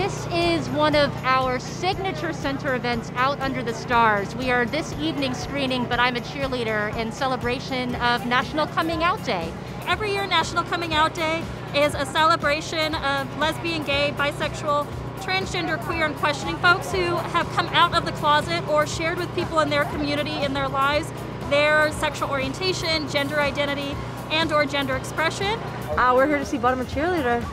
This is one of our signature center events out under the stars. We are this evening screening, but I'm a cheerleader in celebration of National Coming Out Day. Every year, National Coming Out Day is a celebration of lesbian, gay, bisexual, transgender, queer, and questioning folks who have come out of the closet or shared with people in their community, in their lives, their sexual orientation, gender identity, and or gender expression. Uh, we're here to see But I'm a Cheerleader.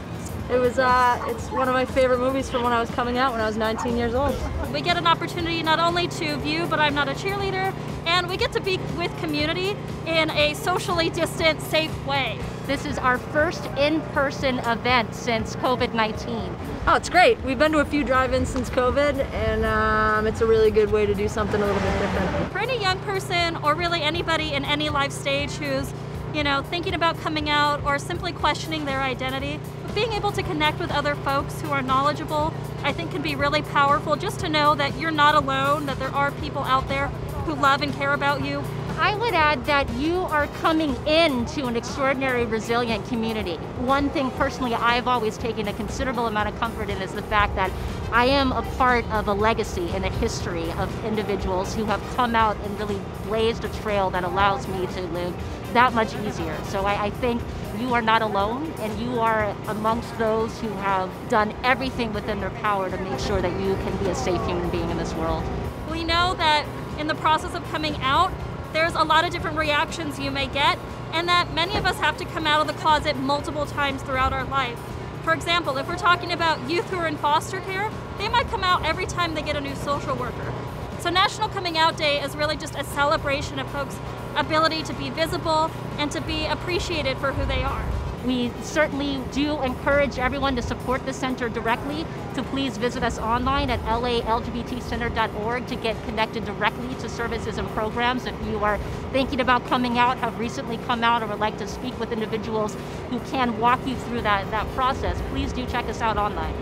It was, uh, it's one of my favorite movies from when I was coming out when I was 19 years old. We get an opportunity not only to view, but I'm not a cheerleader, and we get to be with community in a socially distant, safe way. This is our first in-person event since COVID-19. Oh, it's great. We've been to a few drive-ins since COVID, and um, it's a really good way to do something a little bit different. For any young person, or really anybody in any life stage who's you know, thinking about coming out or simply questioning their identity, But being able to connect with other folks who are knowledgeable, I think can be really powerful just to know that you're not alone, that there are people out there who love and care about you. I would add that you are coming into an extraordinary resilient community. One thing personally I've always taken a considerable amount of comfort in is the fact that I am a part of a legacy and a history of individuals who have come out and really blazed a trail that allows me to live that much easier. So I, I think you are not alone and you are amongst those who have done everything within their power to make sure that you can be a safe human being in this world. We know that in the process of coming out, there's a lot of different reactions you may get, and that many of us have to come out of the closet multiple times throughout our life. For example, if we're talking about youth who are in foster care, they might come out every time they get a new social worker. So National Coming Out Day is really just a celebration of folks' ability to be visible and to be appreciated for who they are. We certainly do encourage everyone to support the center directly, to please visit us online at lalgbtcenter.org to get connected directly to services and programs. If you are thinking about coming out, have recently come out, or would like to speak with individuals who can walk you through that, that process, please do check us out online.